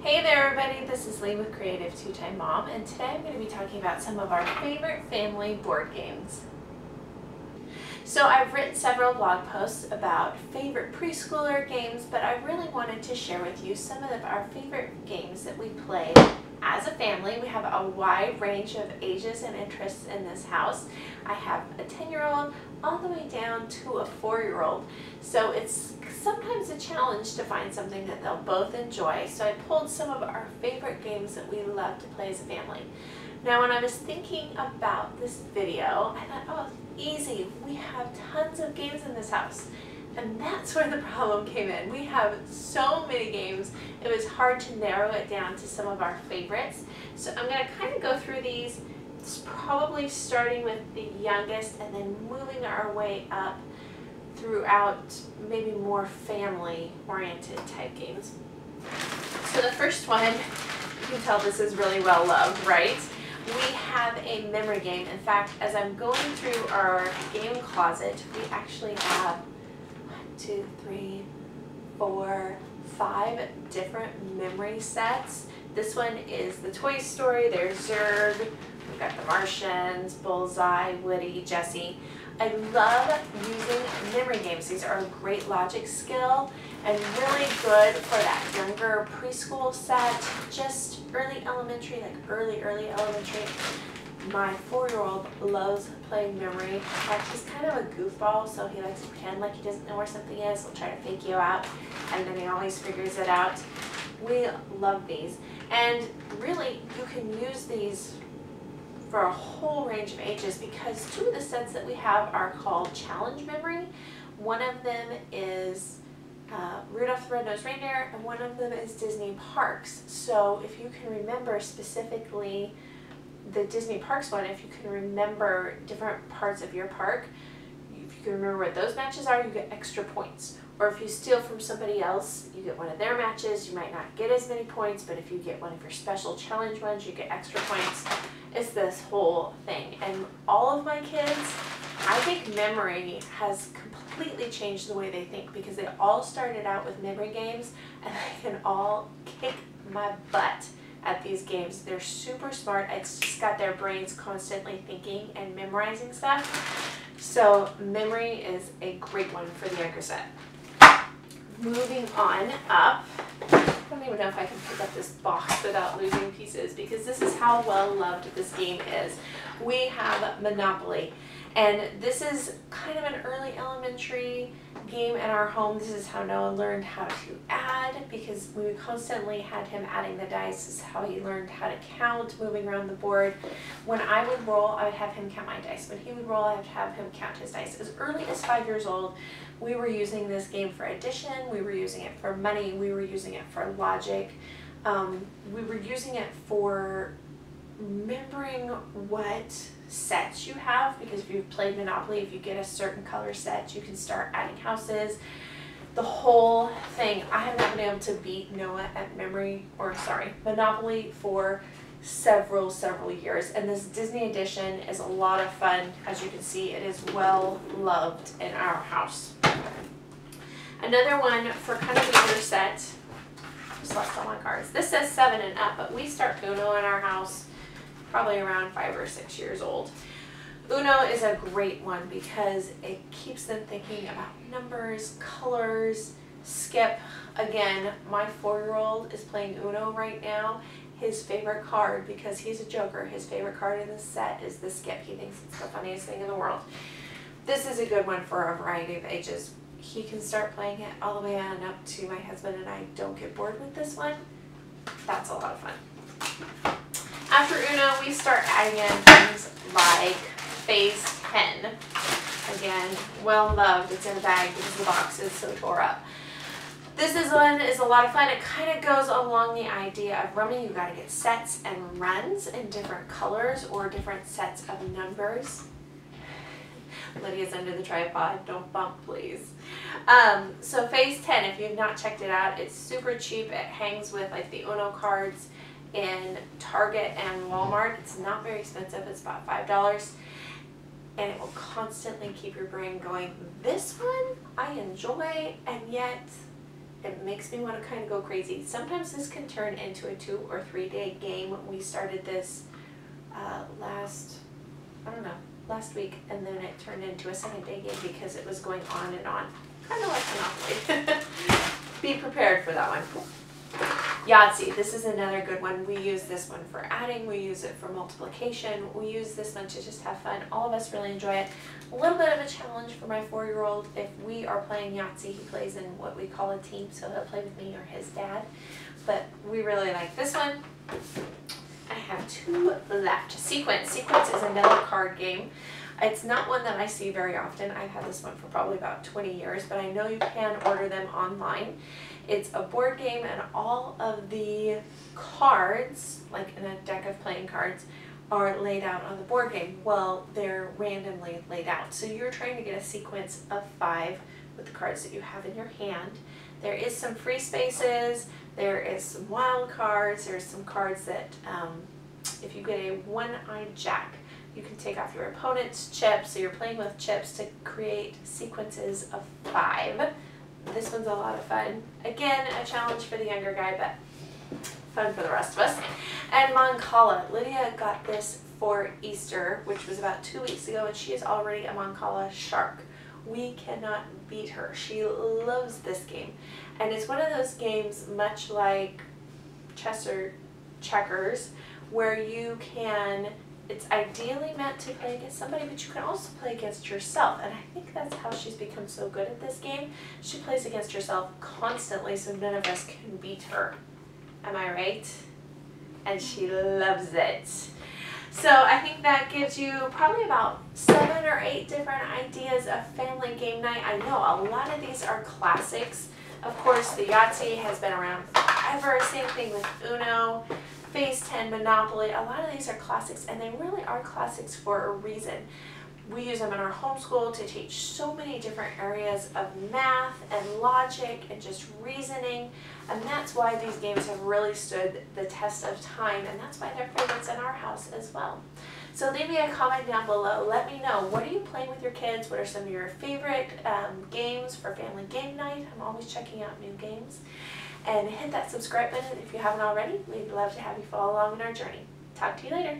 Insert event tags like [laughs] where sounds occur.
Hey there everybody, this is Lee with Creative Two Time Mom and today I'm going to be talking about some of our favorite family board games. So I've written several blog posts about favorite preschooler games but I really wanted to share with you some of our favorite games that we play as a family. We have a wide range of ages and interests in this house. I have a 10 year old all the way down to a four year old. So it's sometimes a challenge to find something that they'll both enjoy. So I pulled some of our favorite games that we love to play as a family. Now when I was thinking about this video, I thought, oh, easy. We have tons of games in this house. And that's where the problem came in. We have so many games, it was hard to narrow it down to some of our favorites. So I'm going to kind of go through these, probably starting with the youngest and then moving our way up throughout maybe more family-oriented type games. So the first one, you can tell this is really well loved, right? We have a memory game. In fact, as I'm going through our game closet, we actually have one, two, three, four, five different memory sets. This one is the Toy Story, there's Zurg, we've got the Martians, Bullseye, Woody, Jessie. I love using memory games. These are a great logic skill and really good for that younger preschool set, just early elementary, like early, early elementary my four-year-old loves playing memory. He's kind of a goofball, so he likes to pretend like he doesn't know where something is. He'll try to fake you out, and then he always figures it out. We love these. And really, you can use these for a whole range of ages because two of the sets that we have are called challenge memory. One of them is uh, Rudolph the Red-Nosed Reindeer, and one of them is Disney Parks. So if you can remember specifically the Disney Parks one, if you can remember different parts of your park, if you can remember what those matches are, you get extra points. Or if you steal from somebody else, you get one of their matches. You might not get as many points, but if you get one of your special challenge ones, you get extra points. It's this whole thing. And all of my kids, I think memory has completely changed the way they think because they all started out with memory games and they can all kick my butt at these games. They're super smart. It's just got their brains constantly thinking and memorizing stuff. So memory is a great one for the younger set. Moving on up, I don't even know if I can pick up this box without losing pieces because this is how well loved this game is. We have Monopoly. And this is kind of an early elementary game in our home. This is how Noah learned how to add because we constantly had him adding the dice. This is how he learned how to count, moving around the board. When I would roll, I would have him count my dice. When he would roll, I would have him count his dice. As early as five years old, we were using this game for addition, we were using it for money, we were using it for logic. Um, we were using it for remembering what sets you have because if you've played Monopoly, if you get a certain color set, you can start adding houses. The whole thing, I have not been able to beat Noah at memory, or sorry, Monopoly for several, several years. And this Disney edition is a lot of fun. As you can see, it is well loved in our house. Another one for kind of a younger set, just lost all my cards. This says seven and up, but we start Uno in our house probably around five or six years old. Uno is a great one because it keeps them thinking about numbers, colors, skip. Again, my four-year-old is playing Uno right now. His favorite card, because he's a joker, his favorite card in the set is the skip. He thinks it's the funniest thing in the world. This is a good one for a variety of ages. He can start playing it all the way on up to my husband and I don't get bored with this one. That's a lot of fun. After Uno, we start adding in things like Phase 10. Again, well loved. It's in a bag because the box is so tore up. This is one is a lot of fun. It kind of goes along the idea of running. You got to get sets and runs in different colors or different sets of numbers. Lydia's under the tripod. Don't bump, please. Um, so Phase 10, if you've not checked it out, it's super cheap. It hangs with like the Uno cards in Target and Walmart. It's not very expensive. It's about $5 and it will constantly keep your brain going. This one I enjoy and yet it makes me want to kind of go crazy. Sometimes this can turn into a two or three day game. We started this uh, last, I don't know, last week, and then it turned into a seven day game because it was going on and on. Kind of like Monopoly. [laughs] Be prepared for that one. Yahtzee, this is another good one. We use this one for adding, we use it for multiplication, we use this one to just have fun. All of us really enjoy it. A little bit of a challenge for my four-year-old. If we are playing Yahtzee, he plays in what we call a team, so he'll play with me or his dad. But we really like this one. I have two left. Sequence. Sequence is another card game. It's not one that I see very often. I've had this one for probably about 20 years, but I know you can order them online. It's a board game and all of the cards, like in a deck of playing cards, are laid out on the board game. Well, they're randomly laid out. So you're trying to get a sequence of five with the cards that you have in your hand. There is some free spaces, there is some wild cards, there's some cards that um, if you get a one-eyed jack, you can take off your opponent's chips, so you're playing with chips to create sequences of five. This one's a lot of fun. Again, a challenge for the younger guy, but fun for the rest of us. And Mancala. Lydia got this for Easter, which was about two weeks ago, and she is already a Mancala shark. We cannot beat her. She loves this game. And it's one of those games much like chess or checkers where you can it's ideally meant to play against somebody, but you can also play against yourself. And I think that's how she's become so good at this game. She plays against herself constantly, so none of us can beat her. Am I right? And she loves it. So I think that gives you probably about seven or eight different ideas of family game night. I know a lot of these are classics. Of course, the Yahtzee has been around forever. Same thing with Uno. Phase 10, Monopoly, a lot of these are classics and they really are classics for a reason. We use them in our homeschool to teach so many different areas of math and logic and just reasoning and that's why these games have really stood the test of time and that's why they're favorites in our house as well. So leave me a comment down below. Let me know, what are you playing with your kids? What are some of your favorite um, games for family game night? I'm always checking out new games and hit that subscribe button if you haven't already. We'd love to have you follow along in our journey. Talk to you later.